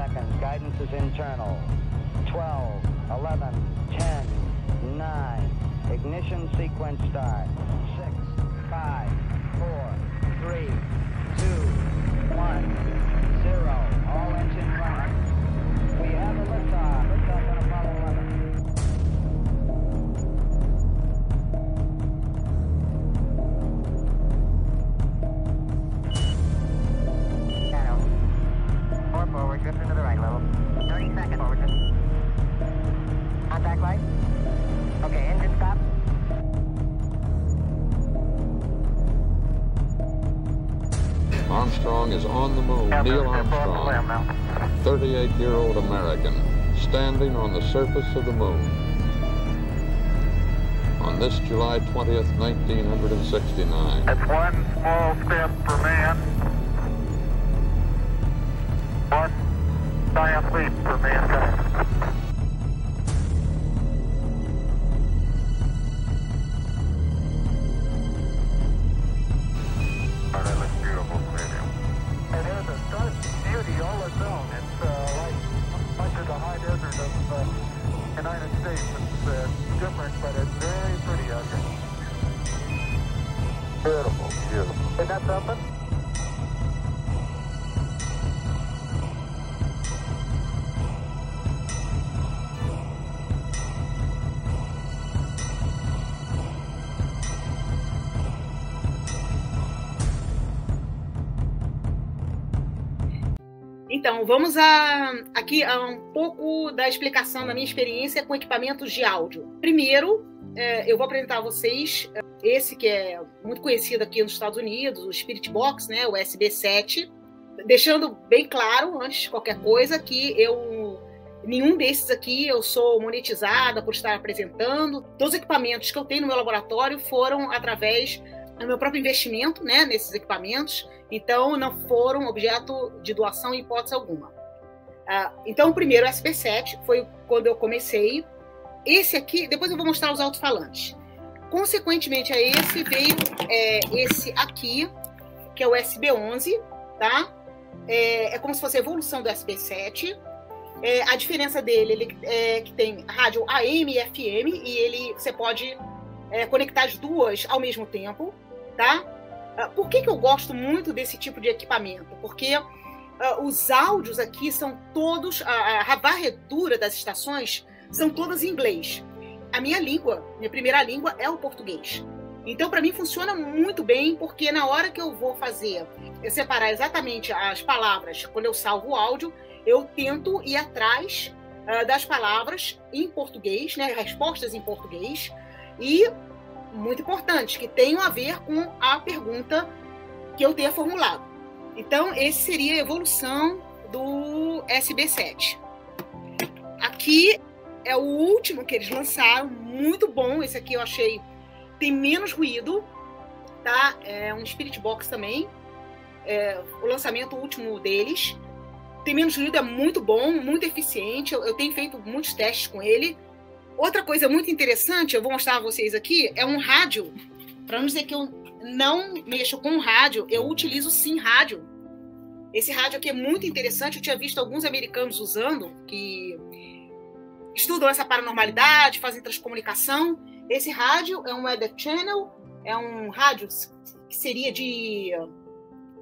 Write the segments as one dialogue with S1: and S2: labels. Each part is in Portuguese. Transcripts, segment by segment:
S1: seconds. Guidance is internal. 12, 11, 10, 9. Ignition sequence start. 6, 5, 4, 3, 2, 1, 0. All engine
S2: Armstrong is on the moon. Neil Armstrong, 38 year old American, standing on the surface of the moon. On this July 20th, 1969.
S3: It's one small step for man, one giant leap for mankind.
S4: Então, vamos a, aqui a um pouco da explicação da minha experiência com equipamentos de áudio. Primeiro, é, eu vou apresentar a vocês é, esse que é muito conhecido aqui nos Estados Unidos, o Spirit Box, né, o SB7, deixando bem claro, antes de qualquer coisa, que eu nenhum desses aqui eu sou monetizada por estar apresentando. Todos os equipamentos que eu tenho no meu laboratório foram através do meu próprio investimento, né, nesses equipamentos. Então, não foram objeto de doação em hipótese alguma. Uh, então, o primeiro SB7 foi quando eu comecei. Esse aqui, depois eu vou mostrar os alto-falantes. Consequentemente a esse, veio é, esse aqui, que é o SB11, tá? É, é como se fosse a evolução do SB7. É, a diferença dele ele, é que tem rádio AM e FM, e ele você pode é, conectar as duas ao mesmo tempo, tá? Por que, que eu gosto muito desse tipo de equipamento? Porque uh, os áudios aqui são todos, a, a varredura das estações são todas em inglês. A minha língua, minha primeira língua é o português. Então, para mim, funciona muito bem, porque na hora que eu vou fazer, eu separar exatamente as palavras, quando eu salvo o áudio, eu tento ir atrás uh, das palavras em português, né, respostas em português, e muito importante, que tenham a ver com a pergunta que eu tenha formulado. Então, esse seria a evolução do SB7. Aqui é o último que eles lançaram, muito bom. Esse aqui eu achei tem menos ruído, tá? É um Spirit Box também. É, o lançamento último deles. Tem menos ruído, é muito bom, muito eficiente. Eu, eu tenho feito muitos testes com ele. Outra coisa muito interessante, eu vou mostrar a vocês aqui, é um rádio. Para não dizer que eu não mexo com rádio, eu utilizo sim rádio. Esse rádio aqui é muito interessante, eu tinha visto alguns americanos usando, que estudam essa paranormalidade, fazem transcomunicação. Esse rádio é um weather channel, é um rádio que seria de,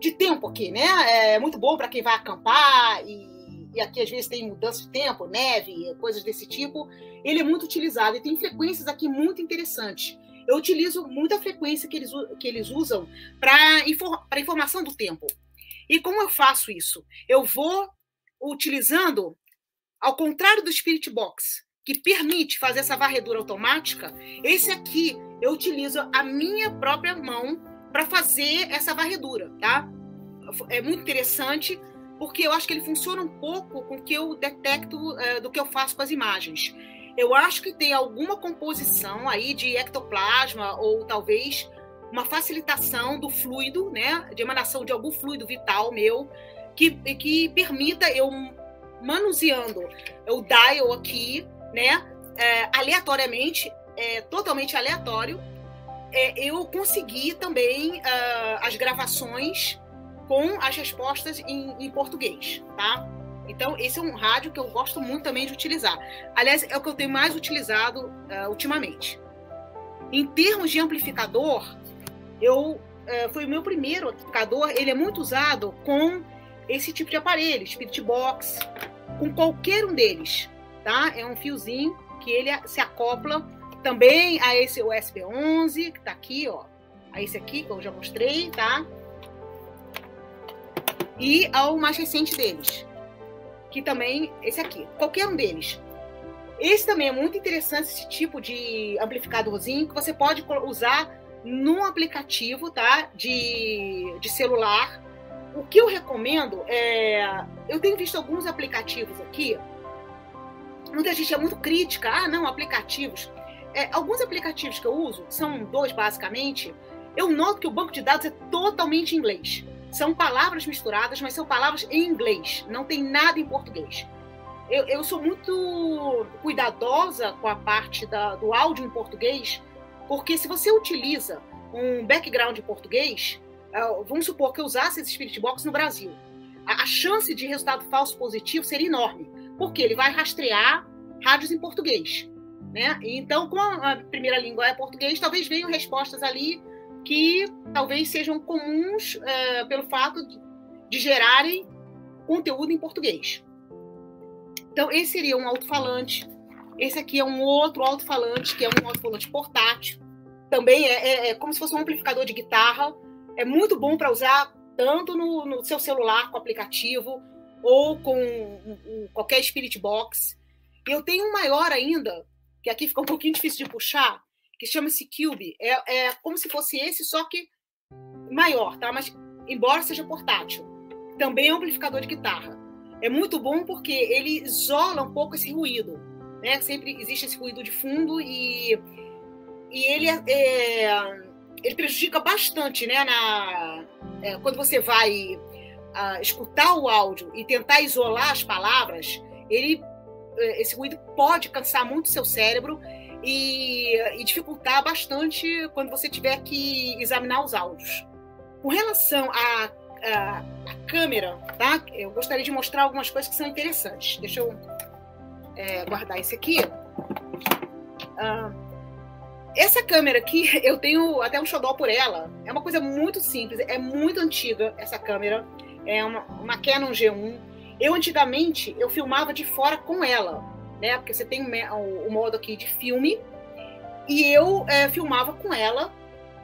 S4: de tempo aqui, né? É muito bom para quem vai acampar e, e aqui às vezes tem mudança de tempo, neve, coisas desse tipo. Ele é muito utilizado e tem frequências aqui muito interessantes. Eu utilizo muita frequência que eles, que eles usam para infor, informação do tempo. E como eu faço isso? Eu vou utilizando, ao contrário do Spirit Box, que permite fazer essa varredura automática, esse aqui eu utilizo a minha própria mão para fazer essa varredura, tá? É muito interessante porque eu acho que ele funciona um pouco com o que eu detecto é, do que eu faço com as imagens. Eu acho que tem alguma composição aí de ectoplasma ou talvez uma facilitação do fluido, né, de emanação de algum fluido vital meu, que, que permita eu manuseando o dial aqui, né, é, aleatoriamente, é, totalmente aleatório, é, eu consegui também uh, as gravações com as respostas em, em português, tá? Então, esse é um rádio que eu gosto muito também de utilizar. Aliás, é o que eu tenho mais utilizado uh, ultimamente. Em termos de amplificador, eu uh, foi o meu primeiro amplificador. Ele é muito usado com esse tipo de aparelho, Spirit Box, com qualquer um deles, tá? É um fiozinho que ele se acopla também a esse USB 11 que está aqui, ó, a esse aqui que eu já mostrei, tá? E ao mais recente deles, que também esse aqui, qualquer um deles. Esse também é muito interessante esse tipo de amplificadorzinho que você pode usar num aplicativo, tá? De, de celular. O que eu recomendo é, eu tenho visto alguns aplicativos aqui. Muita gente é muito crítica. Ah, não, aplicativos. É, alguns aplicativos que eu uso, são dois basicamente, eu noto que o banco de dados é totalmente em inglês. São palavras misturadas, mas são palavras em inglês, não tem nada em português. Eu, eu sou muito cuidadosa com a parte da, do áudio em português, porque se você utiliza um background em português, uh, vamos supor que eu usasse esse Spirit Box no Brasil, a, a chance de resultado falso positivo seria enorme, porque ele vai rastrear rádios em português. Né? Então, como a primeira língua é português, talvez venham respostas ali que talvez sejam comuns é, pelo fato de, de, gerarem conteúdo em português. Então, esse seria um alto-falante. Esse aqui é um outro alto-falante, que é um alto-falante portátil. Também é, é, é, como se fosse um amplificador de guitarra. É muito bom para usar tanto no, no, seu celular com aplicativo ou com um, qualquer Spirit Box. Eu tenho um maior ainda, que aqui fica um pouquinho difícil de puxar, que chama-se Cube. É, é como se fosse esse, só que maior, tá? Mas embora seja portátil, também é um amplificador de guitarra. É muito bom porque ele isola um pouco esse ruído, né? Sempre existe esse ruído de fundo e, e ele é, é ele prejudica bastante, né? Na, é, quando você vai uh, escutar o áudio e tentar isolar as palavras, ele é, esse ruído pode cansar muito seu cérebro e, e dificultar bastante quando você tiver que examinar os áudios. Com relação à, câmera, tá? eu gostaria de mostrar algumas coisas que são interessantes. Deixa eu é, guardar esse aqui. Ah, essa câmera aqui, eu tenho até um xodó por ela. É uma coisa muito simples, é muito antiga essa câmera. É uma, uma Canon G1. Eu antigamente eu filmava de fora com ela né? Porque você tem o, modo aqui de filme e eu é, filmava com ela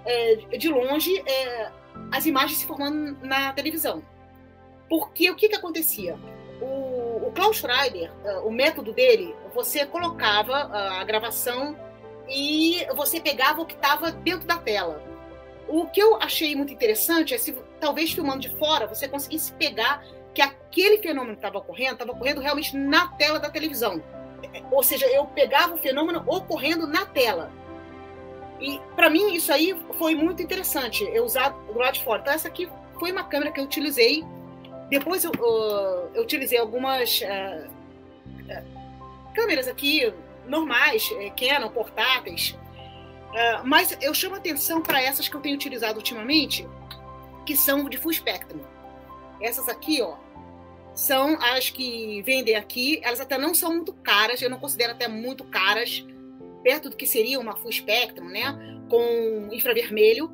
S4: é, de longe é, as imagens se formando na televisão. Porque o que, que acontecia? O, o Klaus Schreiber, é, o método dele, você colocava a gravação e você pegava o que estava dentro da tela. O que eu achei muito interessante é se talvez filmando de fora você conseguisse pegar que aquele fenômeno que estava ocorrendo estava ocorrendo realmente na tela da televisão ou seja, eu pegava o fenômeno ocorrendo na tela. E para mim isso aí foi muito interessante, eu usar do lado de fora. Então essa aqui foi uma câmera que eu utilizei. Depois eu, uh, eu utilizei algumas uh, câmeras aqui normais, eh, Canon, portáteis. mas eu chamo atenção para essas que eu tenho utilizado ultimamente, que são de full spectrum. Essas aqui, ó, são as que vendem aqui. Elas até não são muito caras, eu não considero até muito caras, perto do que seria uma full spectrum, né? Com infravermelho,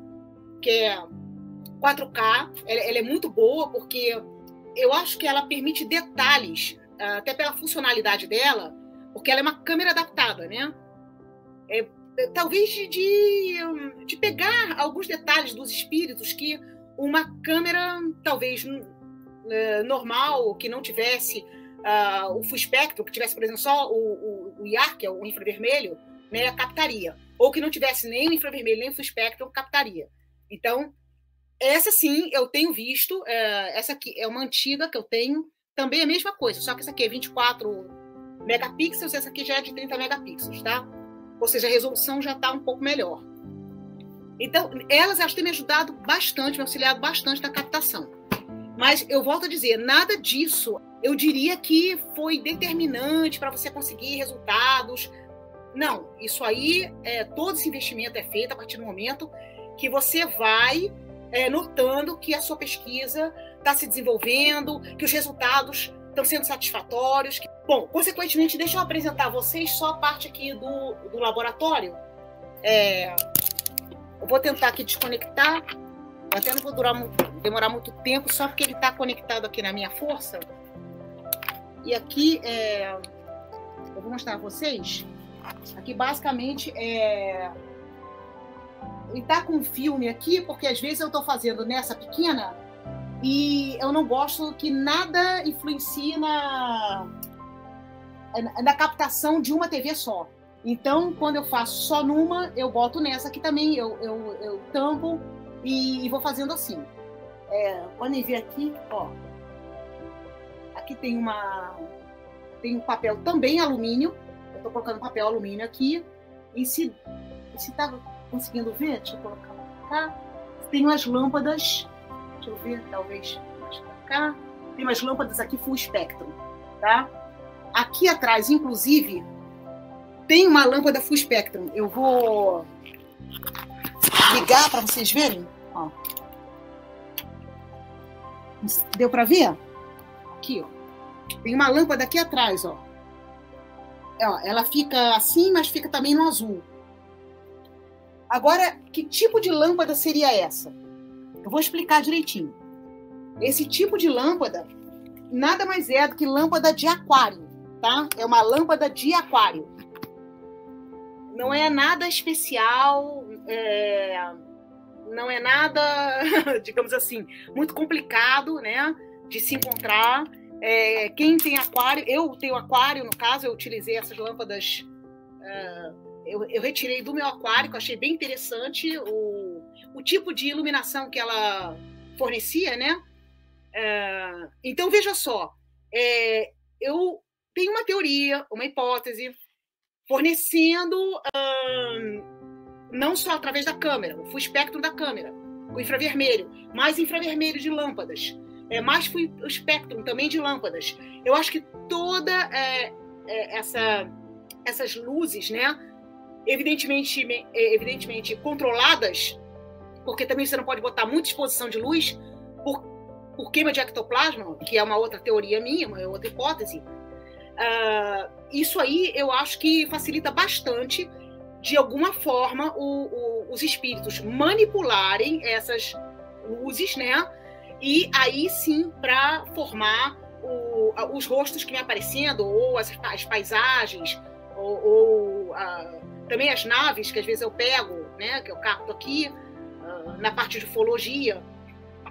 S4: que é 4K. Ela, ela é muito boa porque eu acho que ela permite detalhes, até pela funcionalidade dela, porque ela é uma câmera adaptada, né? É, talvez de, de, de pegar alguns detalhes dos espíritos que uma câmera talvez uh, normal, que não tivesse uh, o full spectrum, que tivesse, por exemplo, só o, o, o IAR, que é o infravermelho, né, captaria. Ou que não tivesse nem o infravermelho, nem o full spectrum, captaria. Então, essa sim, eu tenho visto. Uh, essa aqui é uma antiga que eu tenho. Também a mesma coisa, só que essa aqui é 24 megapixels, essa aqui já é de 30 megapixels, tá? Ou seja, a resolução já está um pouco melhor. Então, elas que têm me ajudado bastante, me auxiliado bastante na captação. Mas eu volto a dizer, nada disso eu diria que foi determinante para você conseguir resultados. Não, isso aí, é, todo esse investimento é feito a partir do momento que você vai é, notando que a sua pesquisa está se desenvolvendo, que os resultados estão sendo satisfatórios. Bom, consequentemente, deixa eu apresentar a vocês só a parte aqui do, do laboratório. É, eu vou tentar aqui desconectar. Até não vou durar, demorar muito tempo, só porque ele está conectado aqui na minha força. E aqui, é, eu vou mostrar a vocês. Aqui, basicamente, é, ele tá com filme aqui, porque às vezes eu estou fazendo nessa pequena e eu não gosto que nada influencie na, na captação de uma TV só. Então, quando eu faço só numa, eu boto nessa aqui também, eu, eu, eu tampo e, e vou fazendo assim. É, podem ver aqui, ó. Aqui tem uma tem um papel também alumínio. Eu estou colocando papel alumínio aqui. E se se tá conseguindo ver, deixa eu colocar cá. Tem umas lâmpadas. Deixa eu ver, talvez mais para cá. Tem umas lâmpadas aqui full spectrum, tá? Aqui atrás, inclusive, tem uma lâmpada full spectrum. Eu vou ligar para vocês verem. Ó. Deu para ver? Aqui, ó. Tem uma lâmpada aqui atrás, ó. ó. Ela fica assim, mas fica também no azul. Agora, que tipo de lâmpada seria essa? Eu vou explicar direitinho. Esse tipo de lâmpada nada mais é do que lâmpada de aquário, tá? É uma lâmpada de aquário. Não é nada especial, é não é nada, digamos assim, muito complicado, né, de se encontrar. É, quem tem aquário, eu tenho aquário, no caso, eu utilizei essas lâmpadas, uh, eu, eu, retirei do meu aquário, que eu achei bem interessante o, o tipo de iluminação que ela fornecia, né? Uh, então, veja só, é, eu tenho uma teoria, uma hipótese, fornecendo. Uh, não só através da câmera, o espectro da câmera, o infravermelho, mais infravermelho de lâmpadas, é, mais full espectro também de lâmpadas. Eu acho que toda é, é, essa, essas luzes, né, evidentemente, é, evidentemente controladas, porque também você não pode botar muita exposição de luz por, por queima de ectoplasma, que é uma outra teoria minha, uma outra hipótese. Uh, isso aí eu acho que facilita bastante de alguma forma, o, o, os espíritos manipularem essas luzes, né? E aí sim, para formar o, os rostos que vem aparecendo, ou as, as paisagens, ou, ou também as naves que às vezes eu pego, né? Que eu capto aqui, uh, na parte de ufologia.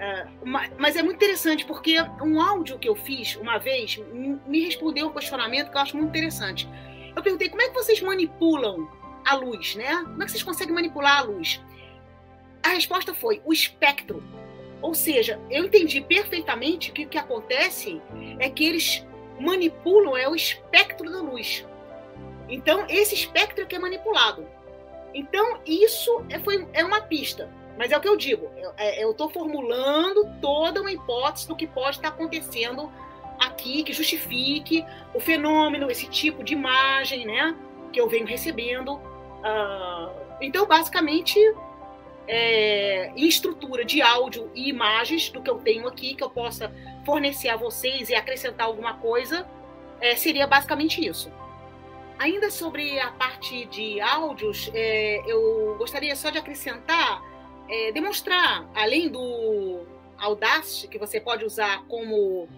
S4: Uh, mas é muito interessante porque um áudio que eu fiz uma vez me respondeu um questionamento que eu acho muito interessante. Eu perguntei como é que vocês manipulam a luz, né? Como é que vocês conseguem manipular a luz? A resposta foi o espectro. Ou seja, eu entendi perfeitamente que o que acontece é que eles manipulam é o espectro da luz. Então, esse espectro é que é manipulado. Então, isso é, foi, é uma pista. Mas é o que eu digo, é, eu estou formulando toda uma hipótese do que pode estar acontecendo aqui, que justifique o fenômeno, esse tipo de imagem, né? Que eu venho recebendo Uh, então, basicamente, é, em estrutura de áudio e imagens do que eu tenho aqui, que eu possa fornecer a vocês e acrescentar alguma coisa, é, seria basicamente isso. Ainda sobre a parte de áudios, é, eu gostaria só de acrescentar, é, demonstrar, além do Audacity, que você pode usar como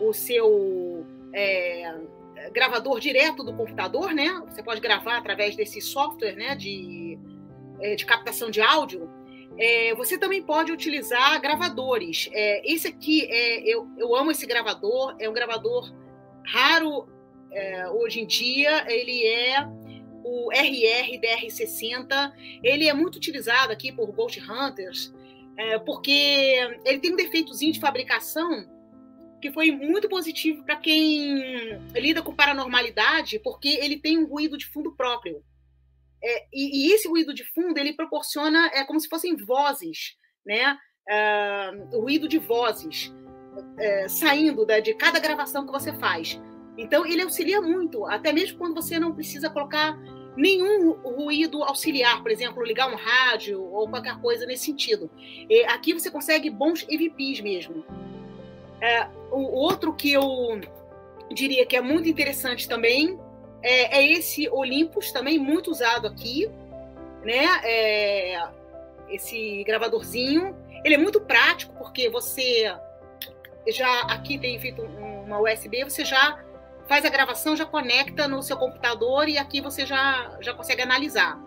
S4: o seu é, gravador direto do computador, né? Você pode gravar através desse software, né? De, é, de captação de áudio. É, você também pode utilizar gravadores. É, esse aqui, é, eu, eu amo esse gravador, é um gravador raro é, hoje em dia. Ele é o RR DR60. Ele é muito utilizado aqui por Ghost Hunters, é, porque ele tem um defeitozinho de fabricação que foi muito positivo para quem lida com paranormalidade, porque ele tem um ruído de fundo próprio. É, e, e, esse ruído de fundo ele proporciona é como se fossem vozes, né? Uh, ruído de vozes uh, saindo da, de cada gravação que você faz. Então ele auxilia muito, até mesmo quando você não precisa colocar nenhum ruído auxiliar, por exemplo, ligar um rádio ou qualquer coisa nesse sentido. E aqui você consegue bons EVPs mesmo. É, o outro que eu diria que é muito interessante também é, é esse Olympus, também muito usado aqui, né? É, esse gravadorzinho. Ele é muito prático, porque você já aqui tem feito uma USB, você já faz a gravação, já conecta no seu computador e aqui você já, já consegue analisar.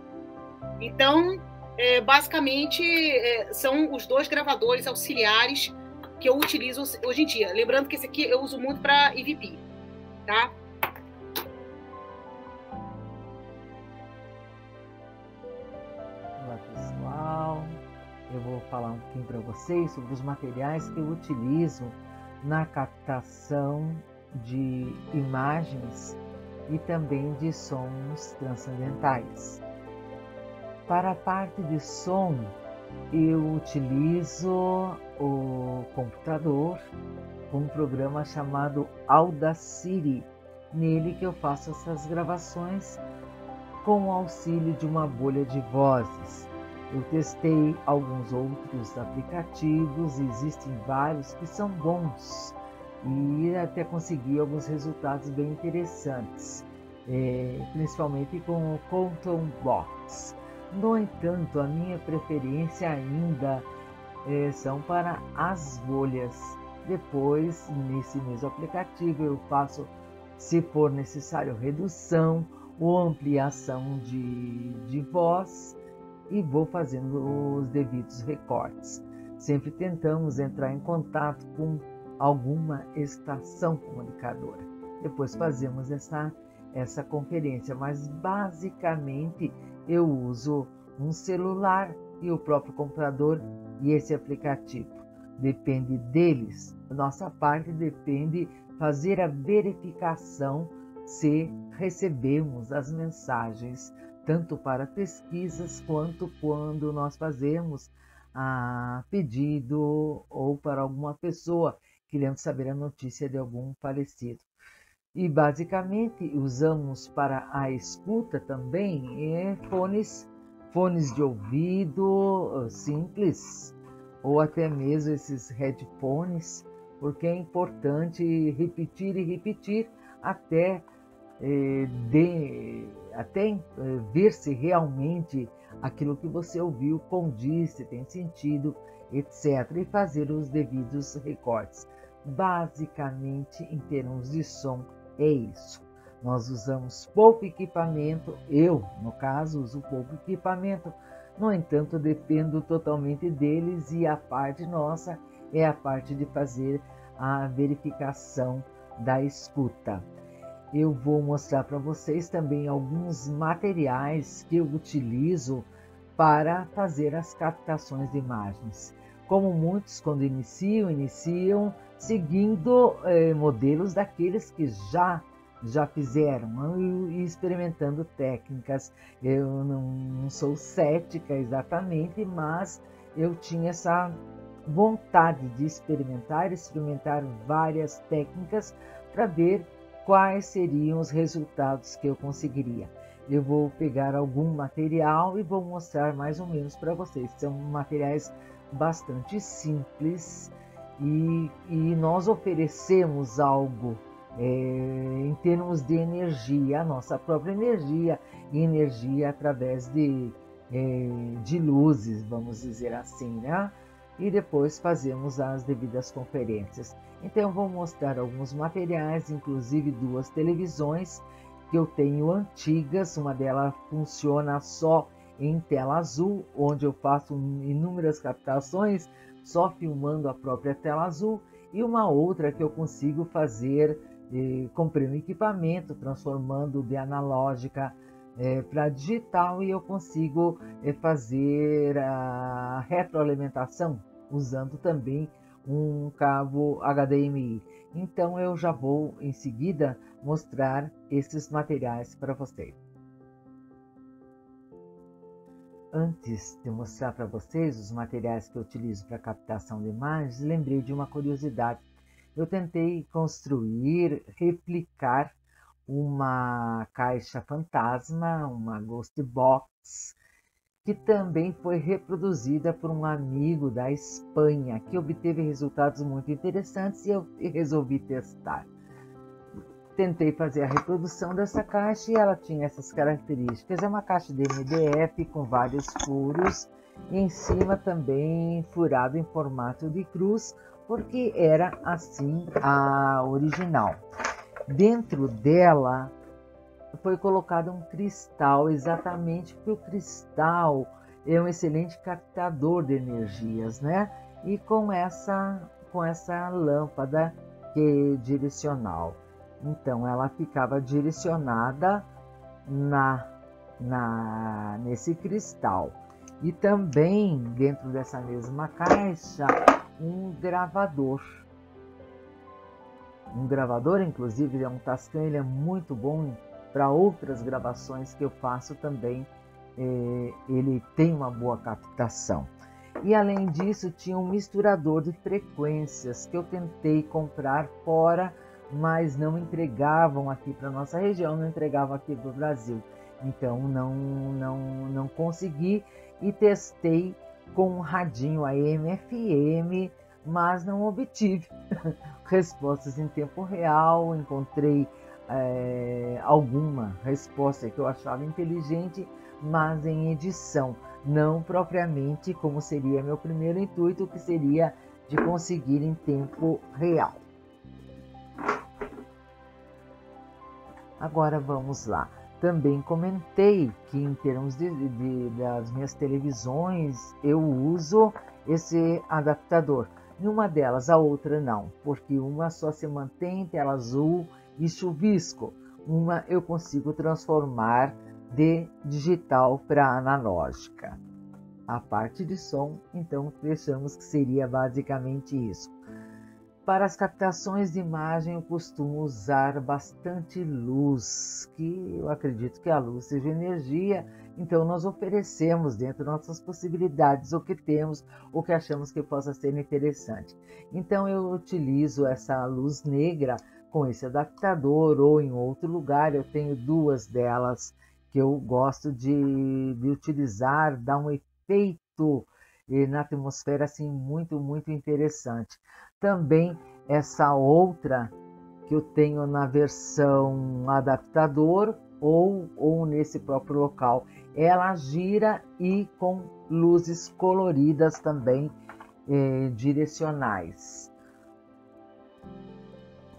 S4: Então, é, basicamente, é, são os dois gravadores auxiliares que eu utilizo hoje em dia. Lembrando que esse aqui eu uso muito para EVP, tá?
S5: Olá pessoal, eu vou falar um pouquinho para vocês sobre os materiais que eu utilizo na captação de imagens e também de sons transcendentais. Para a parte de som, eu utilizo o computador com um programa chamado Audacity, nele que eu faço essas gravações com o auxílio de uma bolha de vozes. Eu testei alguns outros aplicativos, existem vários que são bons e até consegui alguns resultados bem interessantes, é, principalmente com o Conton Box. No entanto, a minha preferência ainda é, são para as bolhas. Depois, nesse mesmo aplicativo, eu faço, se for necessário, redução ou ampliação de, de voz e vou fazendo os devidos recortes. Sempre tentamos entrar em contato com alguma estação comunicadora. Depois fazemos essa, essa conferência, mas basicamente eu uso um celular e o próprio computador e esse aplicativo. Depende deles. Nossa parte depende fazer a verificação se recebemos as mensagens, tanto para pesquisas quanto quando nós fazemos a pedido ou para alguma pessoa querendo saber a notícia de algum falecido. E basicamente usamos para a escuta também é, fones, fones de ouvido ah, simples ou até mesmo esses headphones, porque é importante repetir e repetir até é, de, até é, ver se realmente aquilo que você ouviu condiz, se tem sentido, etc. E fazer os devidos recortes. Basicamente, em termos de som, é isso. Nós usamos pouco equipamento, eu, no caso, uso pouco equipamento, no entanto, dependo totalmente deles e a parte nossa é a parte de fazer a verificação da escuta. Eu vou mostrar para vocês também alguns materiais que eu utilizo para fazer as captações de imagens. Como muitos, quando iniciam, iniciam seguindo eh, modelos daqueles que já já fizeram e experimentando técnicas. Eu não, não sou cética exatamente, mas eu tinha essa vontade de experimentar, experimentar várias técnicas para ver quais seriam os resultados que eu conseguiria. Eu vou pegar algum material e vou mostrar mais ou menos para vocês. São materiais bastante simples e, e nós oferecemos algo é, em termos de energia, a nossa própria energia, energia através de, é, de luzes, vamos dizer assim, né? E depois fazemos as devidas conferências. Então, vou mostrar alguns materiais, inclusive duas televisões que eu tenho antigas. Uma delas funciona só em tela azul, onde eu faço inúmeras captações só filmando a própria tela azul, e uma outra que eu consigo fazer eh, comprei um equipamento, transformando de analógica eh, para digital e eu consigo eh, fazer a retroalimentação usando também um cabo HDMI. Então eu já vou em seguida mostrar esses materiais para vocês. Antes de mostrar para vocês os materiais que eu utilizo para captação de imagens, lembrei de uma curiosidade. Eu tentei construir, replicar uma caixa fantasma, uma ghost box, que também foi reproduzida por um amigo da Espanha, que obteve resultados muito interessantes e eu resolvi testar. Tentei fazer a reprodução dessa caixa e ela tinha essas características. É uma caixa de MDF com vários furos e em cima também furado em formato de cruz, porque era assim a original. Dentro dela foi colocado um cristal, exatamente porque o cristal é um excelente captador de energias, né? E com essa com essa lâmpada que é direcional. Então ela ficava direcionada na, na nesse cristal. E também dentro dessa mesma caixa um gravador. Um gravador, inclusive, é um Tascam, ele é muito bom para outras gravações que eu faço também. É, ele tem uma boa captação. E além disso, tinha um misturador de frequências que eu tentei comprar fora, mas não entregavam aqui para nossa região, não entregavam aqui para o Brasil. Então não, não, não consegui e testei com um radinho AM/FM, mas não obtive respostas em tempo real. Encontrei é, alguma resposta que eu achava inteligente, mas em edição, não propriamente como seria meu primeiro intuito, que seria de conseguir em tempo real. Agora vamos lá. Também comentei que em termos de, de, das minhas televisões eu uso esse adaptador. Em uma delas, a outra não, porque uma só se mantém tela azul e chuvisco. Uma eu consigo transformar de digital para analógica. A parte de som, então, fechamos que seria basicamente isso. Para as captações de imagem, eu costumo usar bastante luz, que eu acredito que a luz seja energia, então nós oferecemos dentro das nossas possibilidades o que temos, o que achamos que possa ser interessante. Então eu utilizo essa luz negra com esse adaptador ou em outro lugar, eu tenho duas delas que eu gosto de, de utilizar, dá um efeito eh, na atmosfera assim muito, muito interessante. Também essa outra que eu tenho na versão adaptador ou, ou nesse próprio local. Ela gira e com luzes coloridas também eh, direcionais.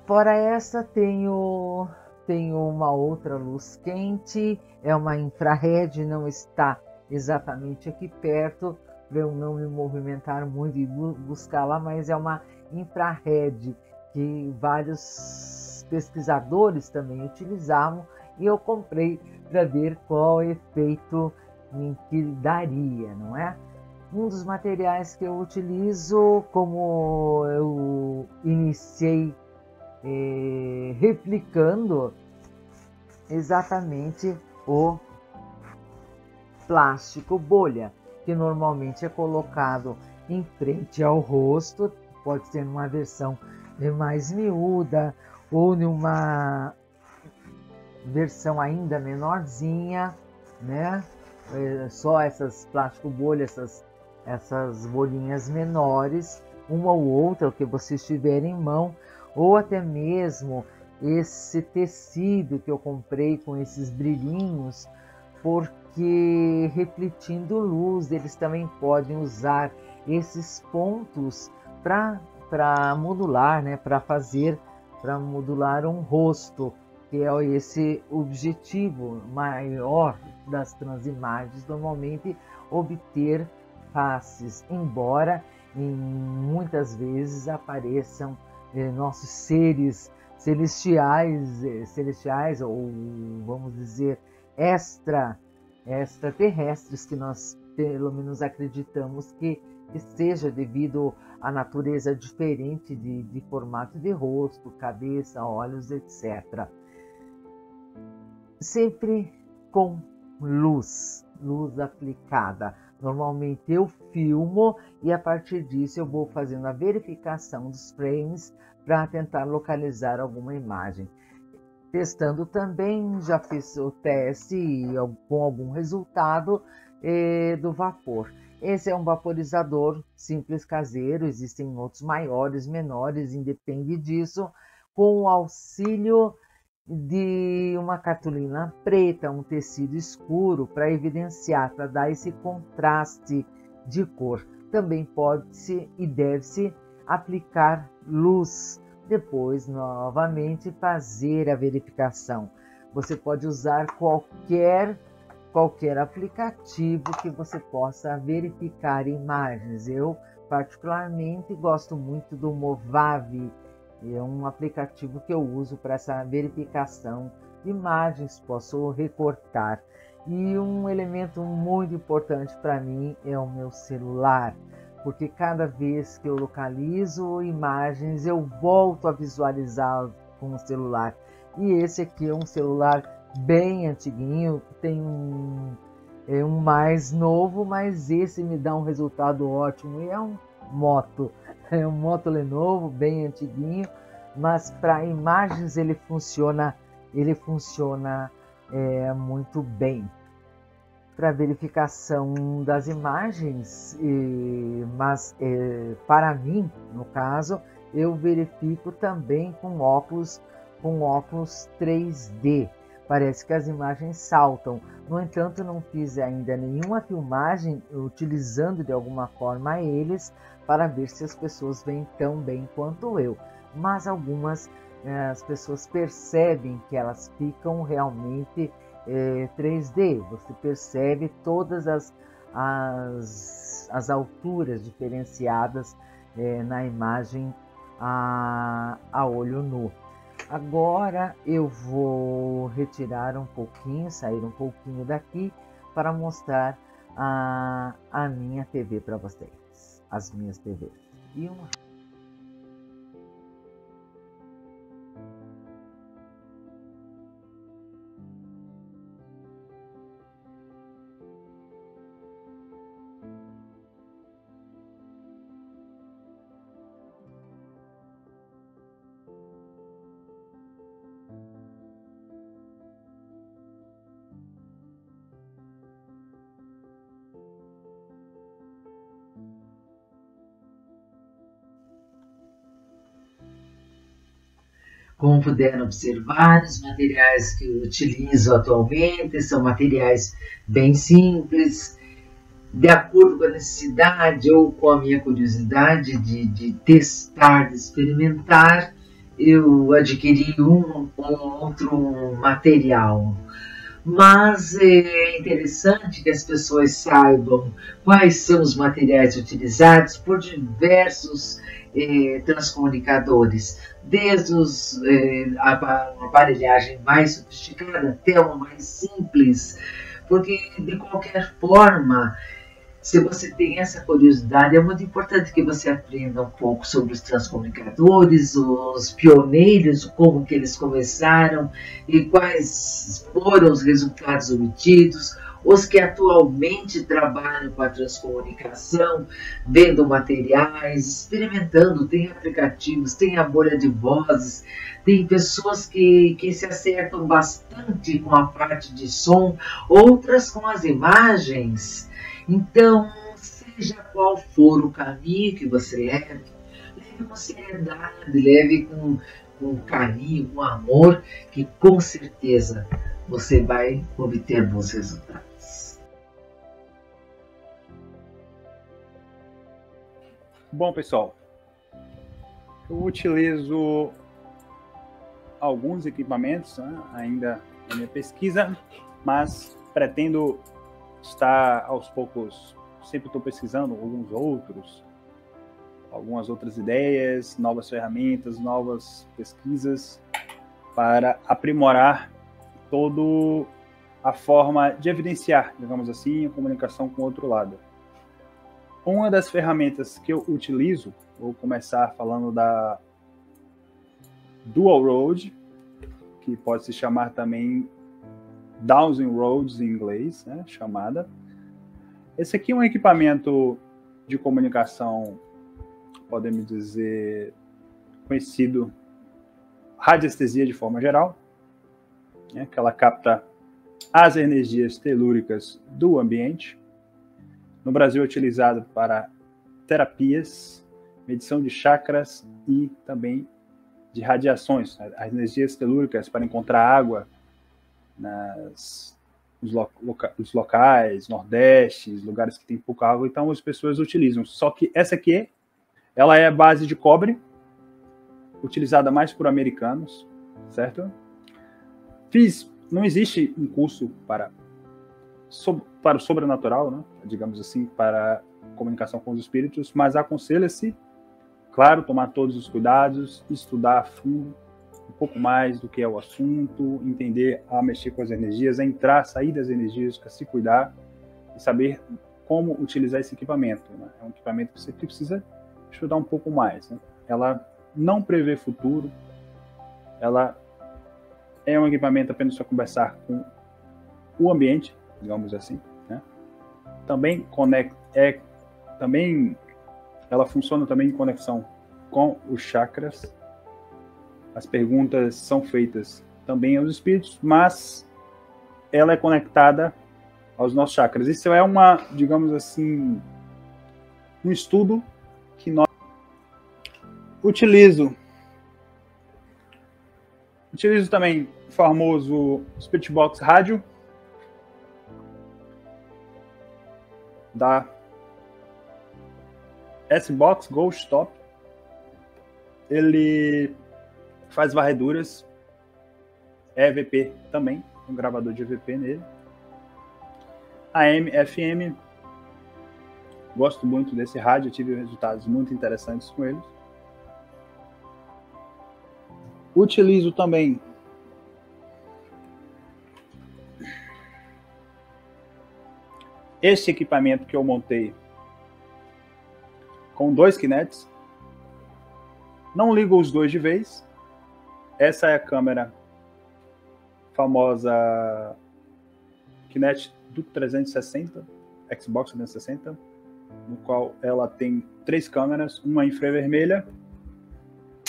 S5: Fora essa, tenho, tenho uma outra luz quente, é uma infrared, não está exatamente aqui perto, para eu não me movimentar muito e buscar lá, mas é uma infrared, que vários pesquisadores também utilizavam, e eu comprei para ver qual efeito que daria, não é? Um dos materiais que eu utilizo, como eu iniciei eh, replicando exatamente o plástico bolha, que normalmente é colocado em frente ao rosto, pode ser numa versão mais miúda ou numa versão ainda menorzinha, né? É só essas plástico bolha, essas, essas bolinhas menores, uma ou outra, o que você estiver em mão, ou até mesmo esse tecido que eu comprei com esses brilhinhos, porque refletindo luz, eles também podem usar esses pontos para modular, né, para fazer, para modular um rosto, que é esse objetivo maior das transimagens, normalmente obter faces, embora em muitas vezes apareçam eh, nossos seres celestiais, eh, celestiais ou vamos dizer extra extraterrestres que nós pelo menos acreditamos que seja devido à natureza diferente de, de formato de rosto, cabeça, olhos, etc. Sempre com luz, luz aplicada. Normalmente eu filmo e a partir disso eu vou fazendo a verificação dos frames para tentar localizar alguma imagem. Testando também, já fiz o teste com algum resultado eh, do vapor. Esse é um vaporizador simples caseiro, existem outros maiores, menores, independe disso, com o auxílio de uma cartolina preta, um tecido escuro para evidenciar, para dar esse contraste de cor. Também pode-se e deve-se aplicar luz. Depois, novamente, fazer a verificação. Você pode usar qualquer qualquer aplicativo que você possa verificar imagens. Eu particularmente gosto muito do Movave, é um aplicativo que eu uso para essa verificação de imagens, posso recortar. E um elemento muito importante para mim é o meu celular, porque cada vez que eu localizo imagens, eu volto a visualizar com o celular. E esse aqui é um celular bem antiguinho, tem um, é um mais novo, mas esse me dá um resultado ótimo. E é um moto, é um moto Lenovo bem antiguinho, mas para imagens ele funciona, ele funciona é, muito bem. Para verificação das imagens, e, mas é, para mim, no caso, eu verifico também com óculos, com óculos 3D. Parece que as imagens saltam. No entanto, não fiz ainda nenhuma filmagem utilizando de alguma forma eles para ver se as pessoas veem tão bem quanto eu. Mas algumas eh, as pessoas percebem que elas ficam realmente eh, 3D. Você percebe todas as, as, as alturas diferenciadas eh, na imagem a, a olho nu. Agora eu vou retirar um pouquinho, sair um pouquinho daqui para mostrar a, a minha TV para vocês, as minhas TVs. E uma Como puderam observar, os materiais que eu utilizo atualmente são materiais bem simples, de acordo com a necessidade ou com a minha curiosidade de, de testar, de experimentar, eu adquiri um ou outro material. Mas é interessante que as pessoas saibam quais são os materiais utilizados por diversos eh, transcomunicadores, desde os, eh, a, a aparelhagem mais sofisticada até uma mais simples, porque de qualquer forma, se você tem essa curiosidade, é muito importante que você aprenda um pouco sobre os transcomunicadores, os pioneiros, como que eles começaram e quais foram os resultados obtidos, os que atualmente trabalham com a transcomunicação, vendo materiais, experimentando, tem aplicativos, tem a bolha de vozes, tem pessoas que, que se acertam bastante com a parte de som, outras com as imagens. Então, seja qual for o caminho que você leve, leve com seriedade, leve com, com carinho, com amor, que com certeza você vai obter bons resultados.
S6: Bom, pessoal, eu utilizo alguns equipamentos né, ainda na minha pesquisa, mas pretendo estar aos poucos, sempre estou pesquisando alguns outros, algumas outras ideias, novas ferramentas, novas pesquisas para aprimorar todo a forma de evidenciar, digamos assim, a comunicação com o outro lado. Uma das ferramentas que eu utilizo, vou começar falando da Dual Road, que pode se chamar também Dowsing Roads em inglês, né, chamada. Esse aqui é um equipamento de comunicação, podemos dizer, conhecido radiestesia de forma geral, né, que ela capta as energias telúricas do ambiente no Brasil é utilizado para terapias, medição de chakras e também de radiações, né? as energias telúricas para encontrar água nas os, loca, os locais, nordestes, lugares que tem pouca água, então as pessoas utilizam. Só que essa aqui, ela é a base de cobre, utilizada mais por americanos, certo? Fiz, não existe um curso para para o sobrenatural, né? digamos assim, para comunicação com os espíritos, mas aconselha-se, claro, tomar todos os cuidados, estudar a fundo um pouco mais do que é o assunto, entender a mexer com as energias, a entrar, sair das energias, a se cuidar e saber como utilizar esse equipamento. Né? É um equipamento que você precisa estudar um pouco mais. Né? Ela não prevê futuro, ela é um equipamento apenas para conversar com o ambiente, digamos assim. Né? Também conecta, é, também ela funciona também em conexão com os chakras as perguntas são feitas também aos espíritos, mas ela é conectada aos nossos chakras. Isso é uma, digamos assim, um estudo que nós utilizo. Utilizo também o famoso Spirit Box Rádio da S-Box Ghost Top. Ele faz varreduras, é EVP também, um gravador de EVP nele. AM, FM, gosto muito desse rádio, tive resultados muito interessantes com eles. Utilizo também esse equipamento que eu montei com dois kinets. Não ligo os dois de vez, essa é a câmera famosa Kinect do 360, Xbox 360, no qual ela tem três câmeras, uma infravermelha,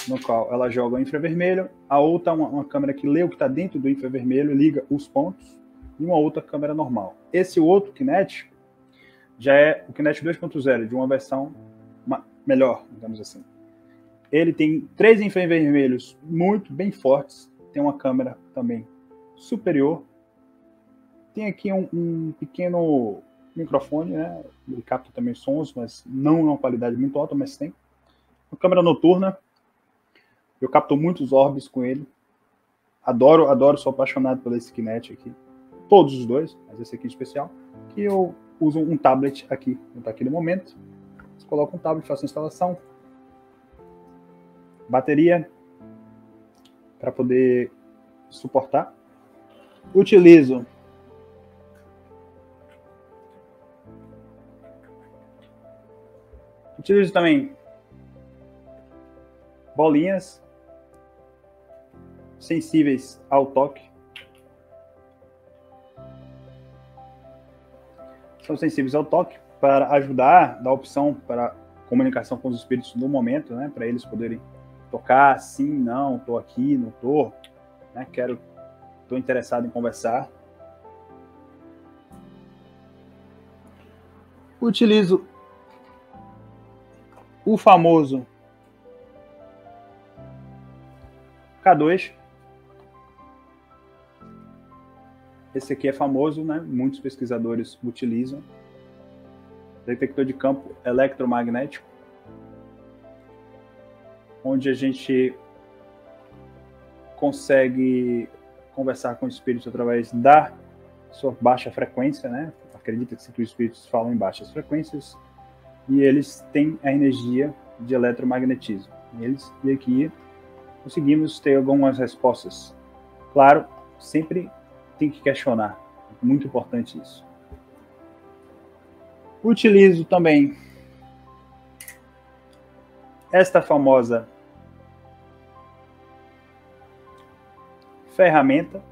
S6: no qual ela joga o infravermelho, a outra uma, uma câmera que lê o que está dentro do infravermelho, liga os pontos, e uma outra câmera normal. Esse outro Kinect já é o Kinect 2.0, de uma versão melhor, digamos assim. Ele tem três infravermelhos muito bem fortes. Tem uma câmera também superior. Tem aqui um, um pequeno microfone, né? Ele capta também sons, mas não uma qualidade muito alta, mas tem. Uma câmera noturna. Eu capto muitos orbes com ele. Adoro, adoro, sou apaixonado esse Kinect aqui. Todos os dois, mas esse aqui em especial. Que eu uso um tablet aqui, não está momento. Você coloca um tablet, faço a instalação, bateria para poder suportar. Utilizo Utilizo também bolinhas sensíveis ao toque. São sensíveis ao toque para ajudar, dar opção para comunicação com os espíritos no momento, né, para eles poderem tocar, sim, não, estou aqui, não estou, né, quero, estou interessado em conversar. Utilizo o famoso K2. Esse aqui é famoso, né? Muitos pesquisadores utilizam. Detector de campo eletromagnético onde a gente consegue conversar com o espírito através da sua baixa frequência, né? Acredita-se que os espíritos falam em baixas frequências e eles têm a energia de eletromagnetismo. Eles, e aqui conseguimos ter algumas respostas. Claro, sempre tem que questionar. Muito importante isso. Utilizo também esta famosa ferramenta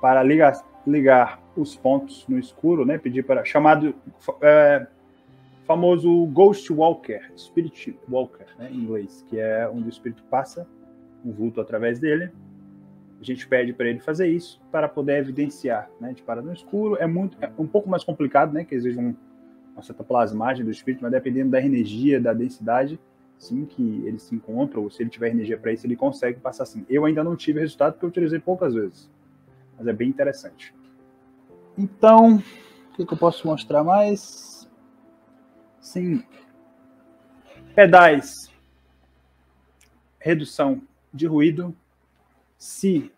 S6: para ligar, ligar os pontos no escuro, né? Pedir para chamado é, famoso Ghost Walker, Spirit Walker, né, em inglês, que é onde o espírito passa um vulto através dele. A gente pede para ele fazer isso para poder evidenciar, né? De parar no escuro é muito, é um pouco mais complicado, né? Que exige um, uma certa plasmagem do espírito, mas dependendo da energia, da densidade, Assim que ele se encontra, ou se ele tiver energia para isso, ele consegue passar assim. Eu ainda não tive resultado porque eu utilizei poucas vezes, mas é bem interessante. Então, o que, que eu posso mostrar mais? Sim, pedais, redução de ruído, se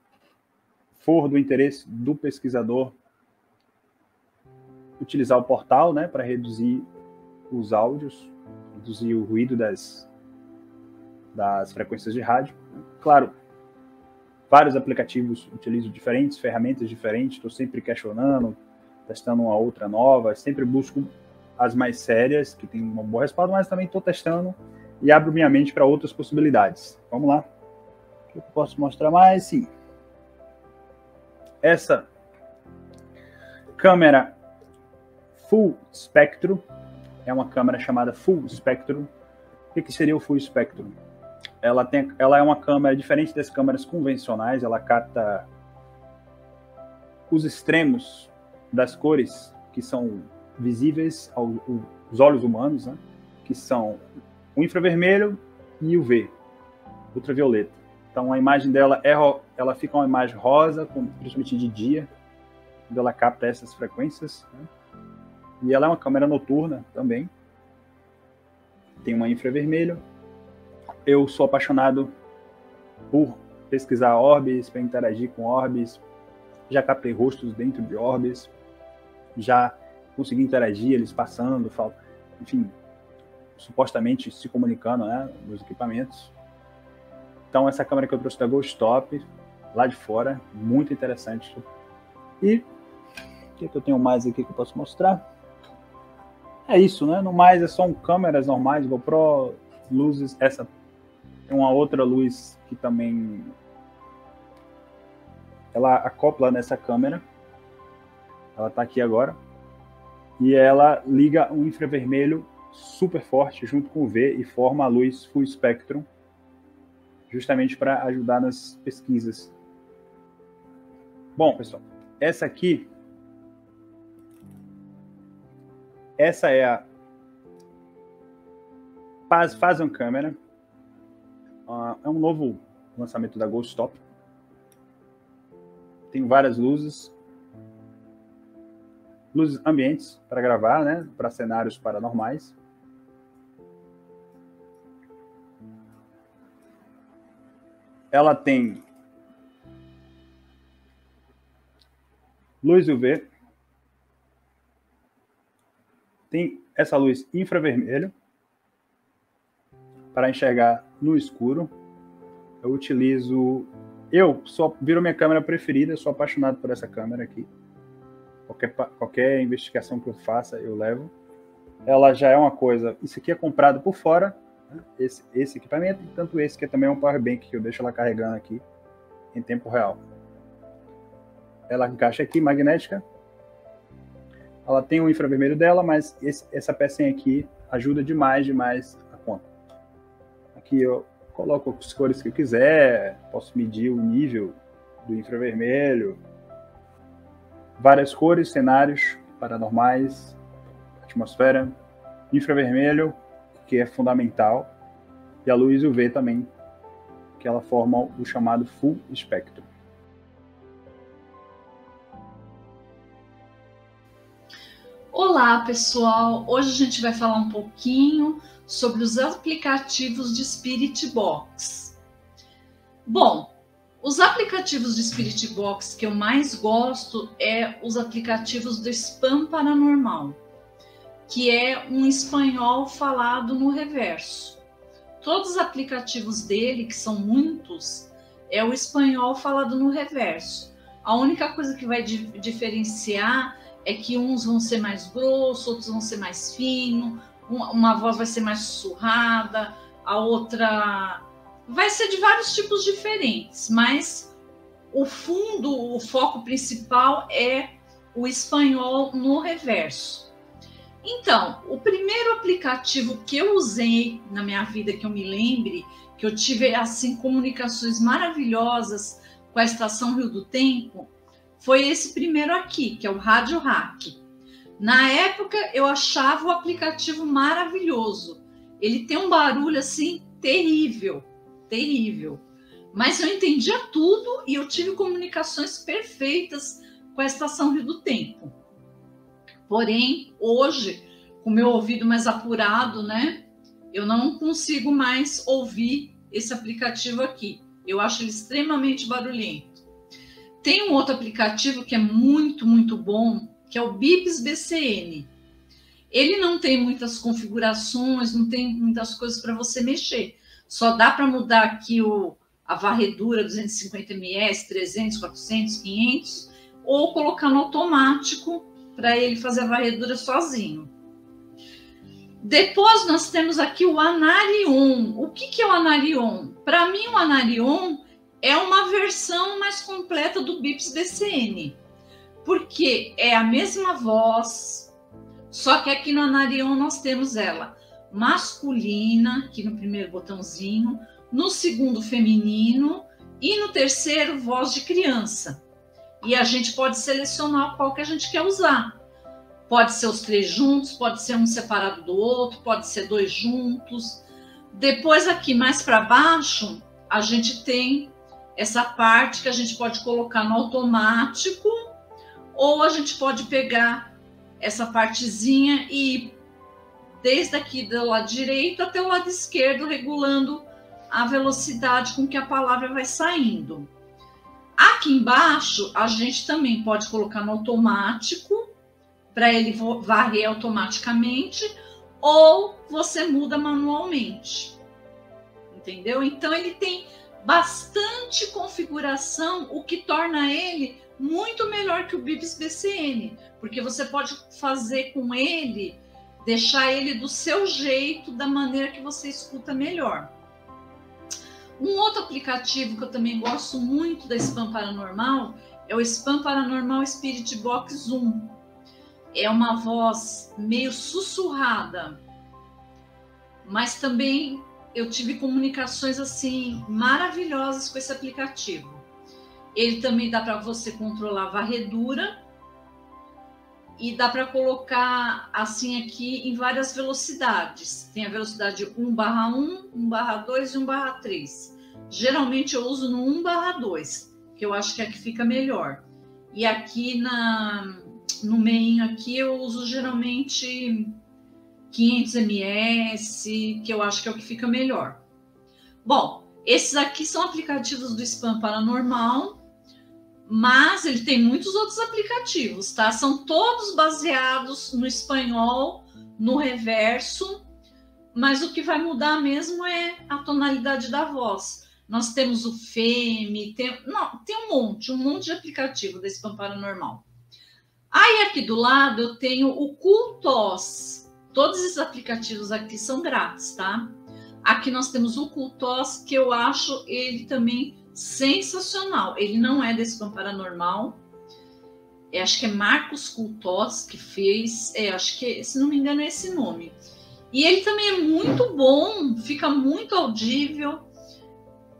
S6: for do interesse do pesquisador, utilizar o portal né, para reduzir os áudios, reduzir o ruído das, das frequências de rádio. Claro, vários aplicativos utilizam diferentes ferramentas diferentes, estou sempre questionando, testando uma outra nova, sempre busco as mais sérias, que tem um bom respaldo, mas também estou testando e abro minha mente para outras possibilidades. Vamos lá. O que eu posso mostrar mais? Sim. Essa câmera Full Spectrum é uma câmera chamada Full Spectrum. O que, seria o Full Spectrum? Ela, tem, ela é uma câmera diferente das câmeras convencionais, ela capta os extremos das cores que são visíveis aos olhos humanos, né? que são o infravermelho e o V, ultravioleta. Então a imagem dela é ela fica uma imagem rosa, principalmente de dia, quando ela capta essas frequências. Né? E ela é uma câmera noturna também. Tem uma infravermelho. Eu sou apaixonado por pesquisar orbes, para interagir com orbes. Já captei rostos dentro de orbes. Já consegui interagir, eles passando, enfim, supostamente se comunicando né, nos equipamentos. Então, essa câmera que eu trouxe da Ghost Top, lá de fora, muito interessante. E o que, que eu tenho mais aqui que eu posso mostrar? É isso, né? No mais, é só câmeras normais, GoPro, luzes. Essa uma outra luz que também ela acopla nessa câmera. Ela está aqui agora. E ela liga um infravermelho super forte junto com o V e forma a luz full spectrum, justamente para ajudar nas pesquisas. Bom, pessoal, essa aqui essa é a Phasm Câmera. É um novo lançamento da Ghost Stop. Tem várias luzes, luzes ambientes para gravar, né, para cenários paranormais. ela tem luz UV, tem essa luz infravermelho para enxergar no escuro. Eu utilizo, eu sou virou minha câmera preferida, sou apaixonado por essa câmera aqui. Qualquer, qualquer investigação que eu faça, eu levo. Ela já é uma coisa. Isso aqui é comprado por fora, esse, esse equipamento, tanto esse que é também um power bank que eu deixo ela carregando aqui em tempo real. Ela encaixa aqui, magnética. Ela tem o infravermelho dela, mas esse, essa pecinha aqui ajuda demais, demais a conta. Aqui eu coloco as cores que eu quiser, posso medir o nível do infravermelho, várias cores, cenários paranormais, atmosfera, infravermelho, que é fundamental, e a luz UV também, que ela forma o chamado full spectrum.
S7: Olá, pessoal! Hoje a gente vai falar um pouquinho sobre os aplicativos de Spirit Box. Bom, os aplicativos de Spirit Box que eu mais gosto é os aplicativos do Spam Paranormal que é um espanhol falado no reverso. Todos os aplicativos dele, que são muitos, é o espanhol falado no reverso. A única coisa que vai diferenciar é que uns vão ser mais grossos, outros vão ser mais fino, uma voz vai ser mais sussurrada, a outra vai ser de vários tipos diferentes, mas o fundo, o foco principal é o espanhol no reverso. Então, o primeiro aplicativo que eu usei na minha vida, que eu me lembre, que eu tive assim comunicações maravilhosas com a estação Rio do Tempo, foi esse primeiro aqui, que é o Rádio Hack. Na época, eu achava o aplicativo maravilhoso. ele tem um barulho assim terrível, terrível. Mas eu entendia tudo e eu tive comunicações perfeitas com a estação Rio do Tempo. Porém, hoje, com meu ouvido mais apurado, né, eu não consigo mais ouvir esse aplicativo aqui. Eu acho ele extremamente barulhento. Tem um outro aplicativo que é muito, muito bom, que é o Bips BCN. Ele não tem muitas configurações, não tem muitas coisas para você mexer. Só dá para mudar aqui o, a varredura 250 ms, 300, 400, 500, ou colocar no automático para ele fazer a varredura sozinho. Depois nós temos aqui o Anarion. O que, que é o Anarion? Para mim, o Anarion é uma versão mais completa do Bips BCN, porque é a mesma voz, só que aqui no Anarion nós temos ela masculina, aqui no primeiro botãozinho, no segundo feminino e no terceiro voz de criança. E a gente pode selecionar qual que a gente quer usar. Pode ser os três juntos, pode ser um separado do outro, pode ser dois juntos. Depois aqui mais para baixo, a gente tem essa parte que a gente pode colocar no automático ou a gente pode pegar essa partezinha e desde aqui do lado direito até o lado esquerdo, regulando a velocidade com que a palavra vai saindo. Aqui embaixo, a gente também pode colocar no automático, para ele varrer automaticamente, ou você muda manualmente. Entendeu? Então, ele tem bastante configuração, o que torna ele muito melhor que o Bibs BCN, porque você pode fazer com ele deixar ele do seu jeito, da maneira que você escuta melhor. Um outro aplicativo que eu também gosto muito da Spam Paranormal é o Spam Paranormal Spirit Box Zoom. É uma voz meio sussurrada, mas também eu tive comunicações assim maravilhosas com esse aplicativo. Ele também dá para você controlar a varredura e dá para colocar assim aqui em várias velocidades. Tem a velocidade 1/1, 1/2 e 1/3. Geralmente eu uso no 1/2, que eu acho que é que fica melhor. E aqui na no meio aqui eu uso geralmente 500 ms, que eu acho que é o que fica melhor. Bom, esses aqui são aplicativos do Spam Paranormal mas ele tem muitos outros aplicativos, tá? São todos baseados no espanhol, no reverso, mas o que vai mudar mesmo é a tonalidade da voz. Nós temos o FEME, tem, não, tem um monte, um monte de aplicativo desse Spam Paranormal. Aí aqui do lado eu tenho o Cultos. Todos esses aplicativos aqui são grátis, tá? Aqui nós temos o Cultos, que eu acho ele também sensacional. Ele não é desse Pão Paranormal. É, acho que é Marcos Cultos que fez. É, acho que, se não me engano, é esse nome. E ele também é muito bom, fica muito audível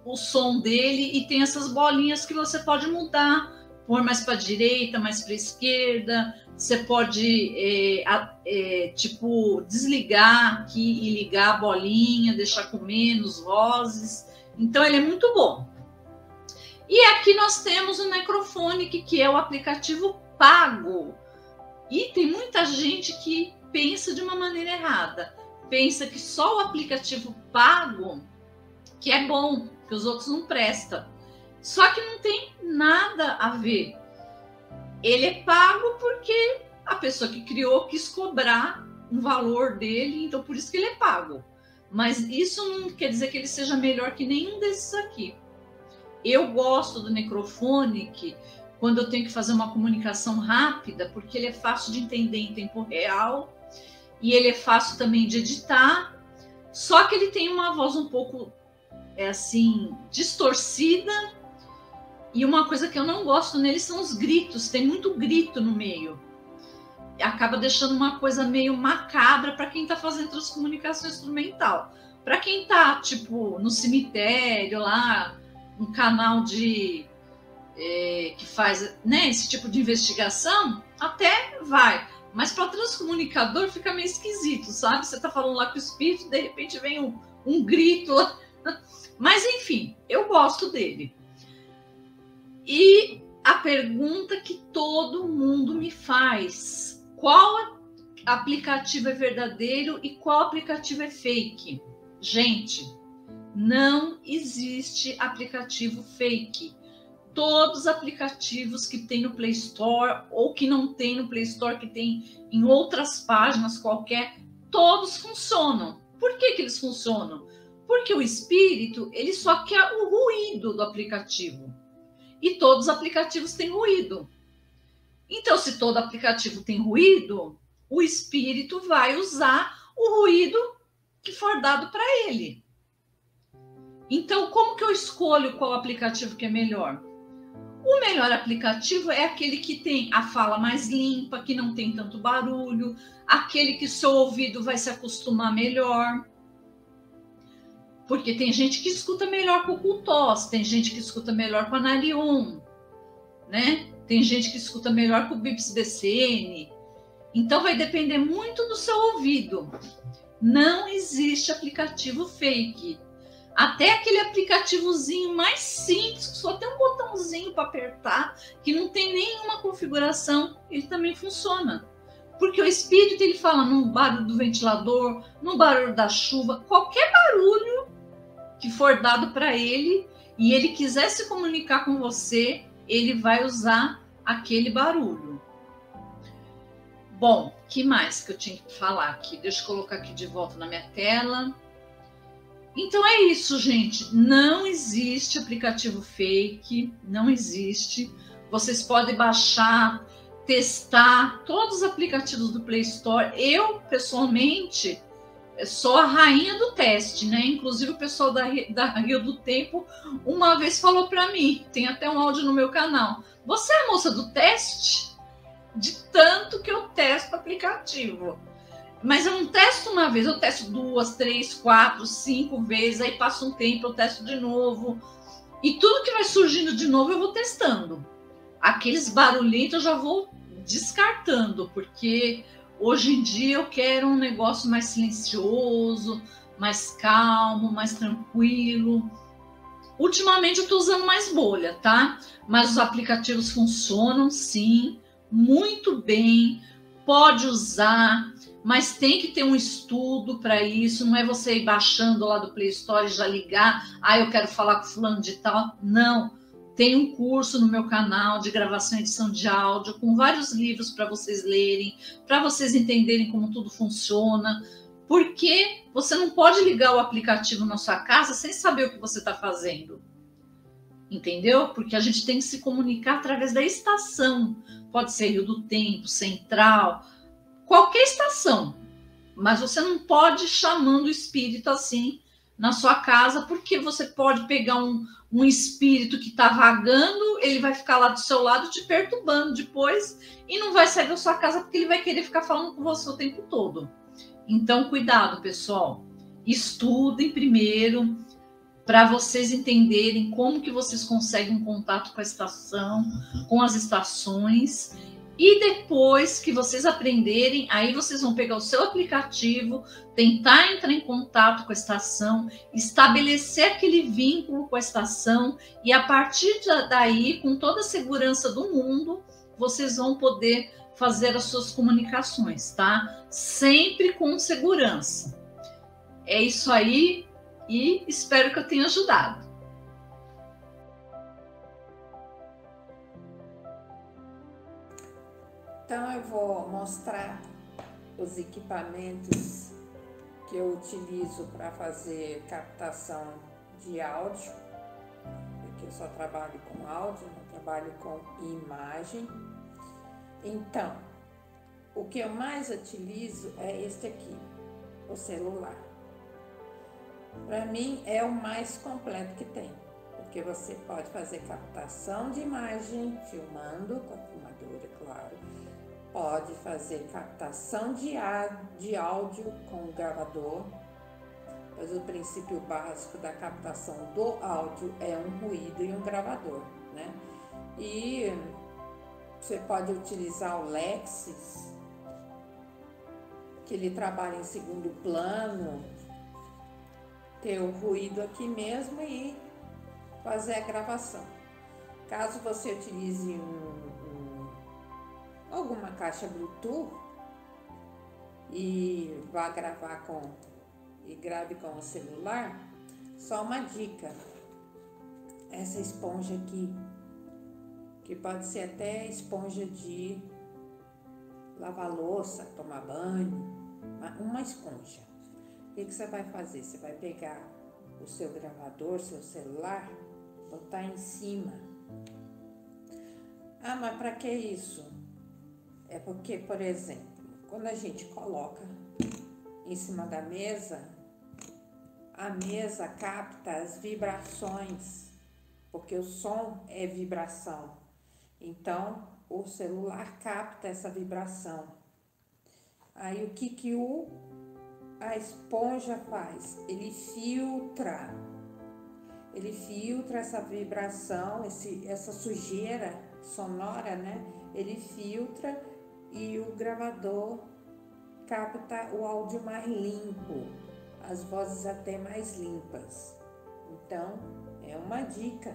S7: o som dele e tem essas bolinhas que você pode mudar, pôr mais para direita, mais para esquerda. Você pode, é, é, tipo, desligar aqui e ligar a bolinha, deixar com menos vozes. Então, ele é muito bom. E aqui nós temos o Necrophonic, que é o aplicativo pago. E tem muita gente que pensa de uma maneira errada. Pensa que só o aplicativo pago que é bom, que os outros não prestam. Só que não tem nada a ver. Ele é pago porque a pessoa que criou quis cobrar um valor dele, então por isso que ele é pago. Mas isso não quer dizer que ele seja melhor que nenhum desses aqui. Eu gosto do Necrophonic quando eu tenho que fazer uma comunicação rápida, porque ele é fácil de entender em tempo real e ele é fácil também de editar. Só que ele tem uma voz um pouco é assim distorcida e uma coisa que eu não gosto nele são os gritos. Tem muito grito no meio. Acaba deixando uma coisa meio macabra para quem está fazendo transcomunicação instrumental. Para quem está tipo no cemitério lá um canal de é, que faz né, esse tipo de investigação, até vai. Mas para transcomunicador fica meio esquisito, sabe? Você tá falando lá com o espírito, de repente vem um, um grito. Mas enfim, eu gosto dele. E a pergunta que todo mundo me faz: qual aplicativo é verdadeiro e qual aplicativo é fake? Gente, não existe aplicativo fake. Todos os aplicativos que tem no Play Store ou que não tem no Play Store, que tem em outras páginas qualquer, todos funcionam. Por que, que eles funcionam? Porque o espírito ele só quer o ruído do aplicativo. E todos os aplicativos têm ruído. Então, se todo aplicativo tem ruído, o espírito vai usar o ruído que for dado para ele. Então, como que eu escolho qual aplicativo que é melhor? O melhor aplicativo é aquele que tem a fala mais limpa, que não tem tanto barulho, aquele que seu ouvido vai se acostumar melhor. Porque tem gente que escuta melhor com o Cultos, tem gente que escuta melhor com a Narion, né? Tem gente que escuta melhor com o Bips BCN. Então vai depender muito do seu ouvido. Não existe aplicativo fake. Até aquele aplicativozinho mais simples, que só tem um botãozinho para apertar, que não tem nenhuma configuração, ele também funciona. Porque o espírito ele fala no barulho do ventilador, no barulho da chuva, qualquer barulho que for dado para ele e ele quiser se comunicar com você, ele vai usar aquele barulho. Bom, que mais que eu tinha que falar aqui? Deixa eu colocar aqui de volta na minha tela. Então é isso, gente. Não existe aplicativo fake, não existe. Vocês podem baixar, testar todos os aplicativos do Play Store. Eu, pessoalmente, sou a rainha do teste, né? Inclusive o pessoal da, da Rio do Tempo uma vez falou para mim, tem até um áudio no meu canal. Você é a moça do teste? De tanto que eu testo aplicativo. Mas eu não testo uma vez, eu testo duas, três, quatro, cinco vezes, aí passa um tempo, eu testo de novo. E tudo que vai surgindo de novo eu vou testando. Aqueles barulhentos eu já vou descartando, porque hoje em dia eu quero um negócio mais silencioso, mais calmo, mais tranquilo. Ultimamente eu estou usando mais bolha, tá? Mas os aplicativos funcionam sim, muito bem, pode usar mas tem que ter um estudo para isso, não é você ir baixando lá do Play Store e já ligar, ah, eu quero falar com fulano de tal. Não. Tem um curso no meu canal de gravação e edição de áudio, com vários livros para vocês lerem, para vocês entenderem como tudo funciona. Porque você não pode ligar o aplicativo na sua casa sem saber o que você está fazendo. Entendeu? Porque a gente tem que se comunicar através da estação. Pode ser Rio do Tempo, Central, qualquer estação, mas você não pode chamando o espírito assim na sua casa, porque você pode pegar um, um espírito que está vagando, ele vai ficar lá do seu lado te perturbando depois e não vai sair da sua casa porque ele vai querer ficar falando com você o tempo todo. Então, cuidado, pessoal. Estudem primeiro para vocês entenderem como que vocês conseguem um contato com a estação, com as estações e depois que vocês aprenderem, aí vocês vão pegar o seu aplicativo, tentar entrar em contato com a estação, estabelecer aquele vínculo com a estação, e a partir daí, com toda a segurança do mundo, vocês vão poder fazer as suas comunicações, tá? Sempre com segurança. É isso aí e espero que eu tenha ajudado.
S8: Então eu vou mostrar os equipamentos que eu utilizo para fazer captação de áudio, porque eu só trabalho com áudio, não trabalho com imagem. Então, o que eu mais utilizo é este aqui, o celular. Para mim é o mais completo que tem, porque você pode fazer captação de imagem filmando com a filmadora, claro pode fazer captação de, de áudio com o gravador, pois o princípio básico da captação do áudio é um ruído e um gravador, né? E você pode utilizar o Lexis que ele trabalha em segundo plano, ter o ruído aqui mesmo e fazer a gravação. Caso você utilize um, alguma caixa Bluetooth e vá gravar com e grave com o celular, só uma dica. Essa esponja aqui, que pode ser até esponja de lavar louça, tomar banho, uma esponja. O que, que você vai fazer? Você vai pegar o seu gravador, seu celular, botar em cima. Ah, mas para que isso? É porque, por exemplo, quando a gente coloca em cima da mesa, a mesa capta as vibrações, porque o som é vibração. Então, o celular capta essa vibração. Aí o que que o a esponja faz? Ele filtra. Ele filtra essa vibração, esse, essa sujeira sonora, né? Ele filtra e o gravador capta o áudio mais limpo, as vozes até mais limpas. Então, é uma dica.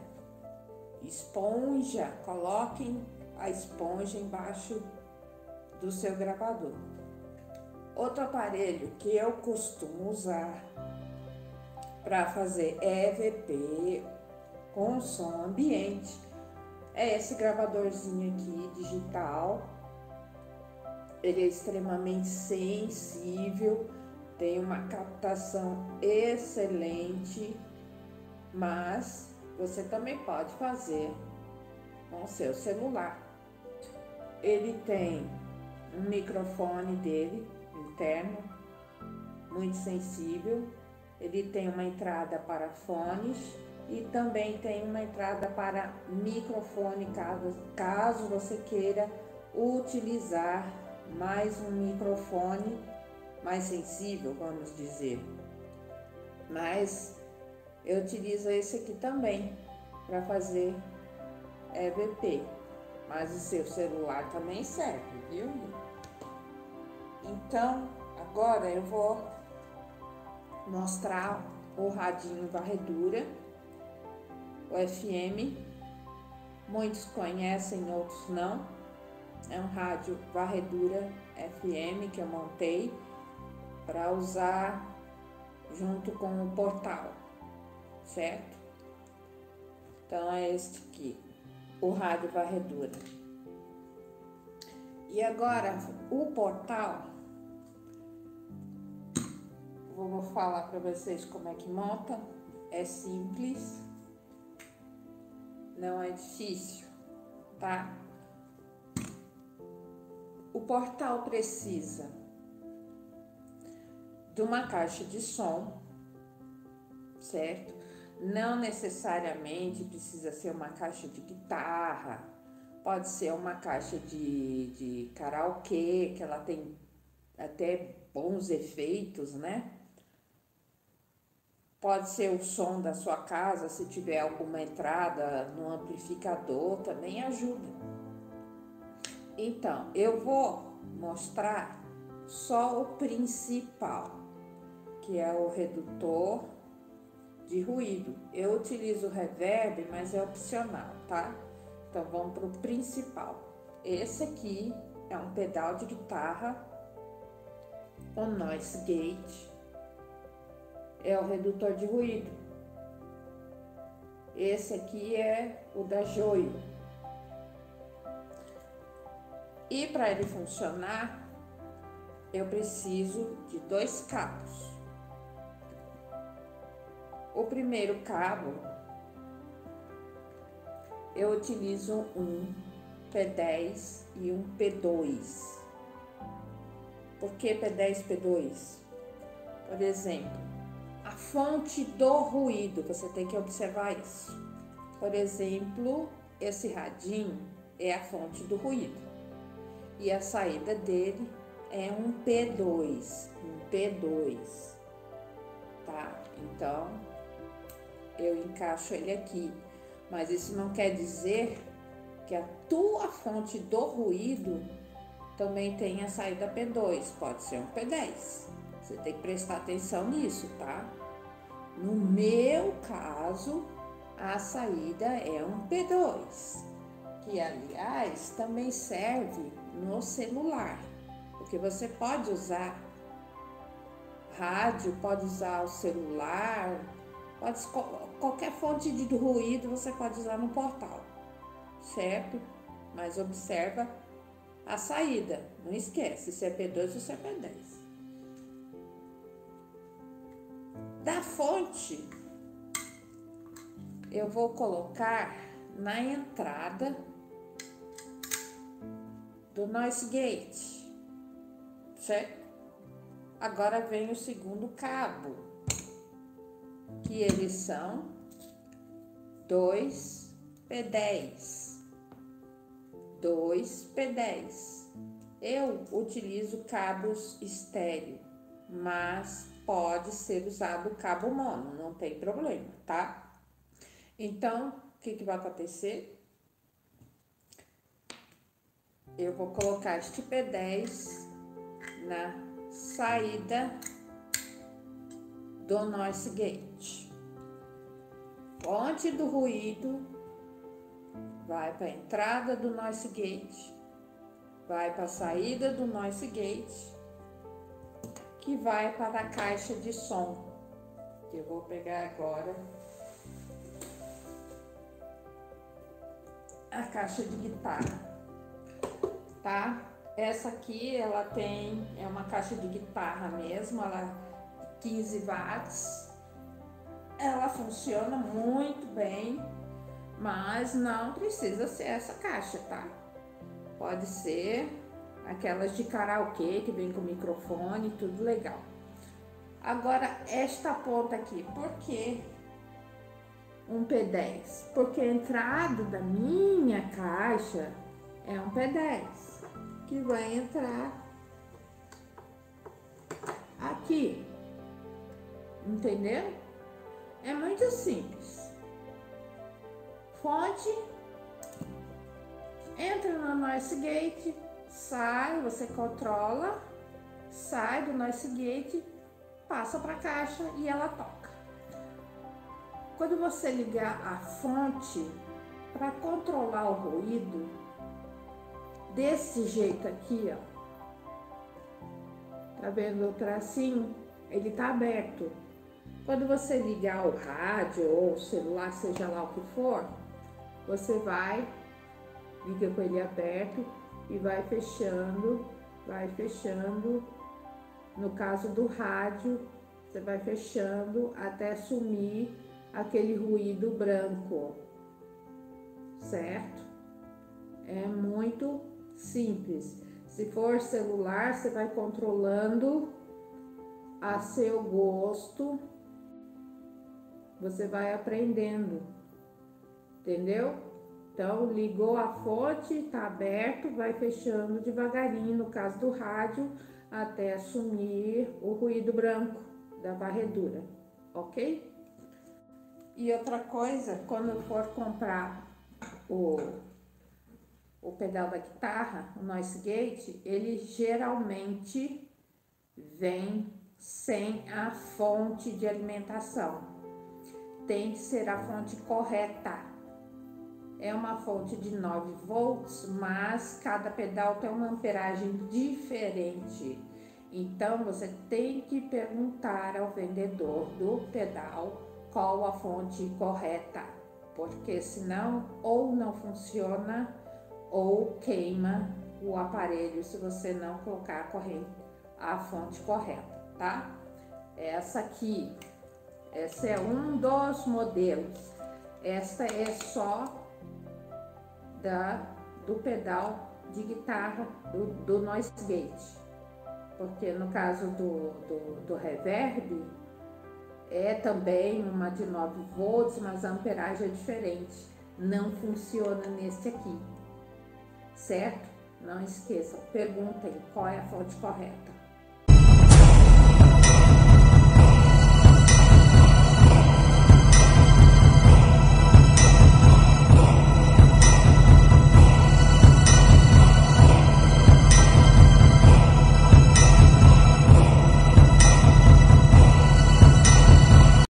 S8: Esponja, coloquem a esponja embaixo do seu gravador. Outro aparelho que eu costumo usar para fazer EVP com som ambiente é esse gravadorzinho aqui digital. Ele é extremamente sensível, tem uma captação excelente, mas você também pode fazer com seu celular. Ele tem um microfone dele interno, muito sensível. Ele tem uma entrada para fones e também tem uma entrada para microfone, caso, caso você queira utilizar mais um microfone mais sensível, vamos dizer. Mas eu utilizo esse aqui também para fazer EVP. Mas o seu celular também serve, viu? Então, agora eu vou mostrar o radinho varredura, o FM. Muitos conhecem, outros não. É um rádio varredura FM que eu montei para usar junto com o portal, certo? Então é este aqui o rádio varredura. E agora, o portal, vou falar para vocês como é que monta. É simples, não é difícil, tá? O portal precisa de uma caixa de som, certo? Não necessariamente precisa ser uma caixa de guitarra, pode ser uma caixa de, de karaokê, que ela tem até bons efeitos, né? Pode ser o som da sua casa, se tiver alguma entrada no amplificador, também ajuda. Então, eu vou mostrar só o principal, que é o redutor de ruído. Eu utilizo o reverb, mas é opcional, tá? Então vamos para o principal. Esse aqui é um pedal de guitarra com noise gate. É o redutor de ruído. Esse aqui é o da Joio. E para ele funcionar, eu preciso de dois cabos. O primeiro cabo eu utilizo um P10 e um P2. Por que P10 e P2? Por exemplo, a fonte do ruído, você tem que observar isso. Por exemplo, esse radinho é a fonte do ruído e a saída dele é um P2, um P2, tá? Então, eu encaixo ele aqui. Mas isso não quer dizer que a tua fonte do ruído também tem a saída P2, pode ser um P10. Você tem que prestar atenção nisso, tá? No meu caso, a saída é um P2, que aliás também serve no celular, porque você pode usar rádio, pode usar o celular, pode, qualquer fonte de ruído você pode usar no portal, certo? Mas observa a saída, não esquece se é P2 ou se é P10. Da fonte, eu vou colocar na entrada do noise gate, certo? Agora vem o segundo cabo, que eles são dois P10, dois P10. Eu utilizo cabos estéreo, mas pode ser usado cabo mono, não tem problema, tá? Então, o que, que vai acontecer? Eu vou colocar este P10 na saída do noise gate. Fonte do ruído vai para a entrada do noise gate, vai para a saída do noise gate, que vai para a caixa de som. Eu vou pegar agora a caixa de guitarra, tá? Essa aqui, ela tem, é uma caixa de guitarra mesmo, ela 15 watts. Ela funciona muito bem, mas não precisa ser essa caixa, tá? Pode ser aquelas de karaokê que vem com microfone, tudo legal. Agora, esta ponta aqui, por que um P10? Porque a entrada da minha caixa é um P10 que vai entrar aqui. Entendeu? É muito simples. Fonte, entra no noise gate, sai, você controla, sai do noise gate, passa para a caixa e ela toca. Quando você ligar a fonte para controlar o ruído, desse jeito aqui, ó, tá vendo o tracinho? Ele tá aberto. Quando você ligar o rádio ou o celular, seja lá o que for, você vai, liga com ele aberto e vai fechando, vai fechando. No caso do rádio, você vai fechando até sumir aquele ruído branco, certo? É muito simples. Se for celular, você vai controlando a seu gosto, você vai aprendendo, entendeu? Então, ligou a fonte, tá aberto, vai fechando devagarinho, no caso do rádio, até sumir o ruído branco da varredura, ok? E outra coisa, quando for comprar o, o pedal da guitarra, o noise gate, ele geralmente vem sem a fonte de alimentação. Tem que ser a fonte correta. É uma fonte de 9 volts, mas cada pedal tem uma amperagem diferente. Então você tem que perguntar ao vendedor do pedal qual a fonte correta, porque senão ou não funciona ou queima o aparelho se você não colocar a corrente, a fonte correta, tá? Essa aqui, essa é um dos modelos. Esta é só da do pedal de guitarra do, do noise gate, porque no caso do, do, do reverb é também uma de 9 volts, mas a amperagem é diferente. Não funciona nesse aqui, certo? Não esqueçam, perguntem qual é a fonte correta.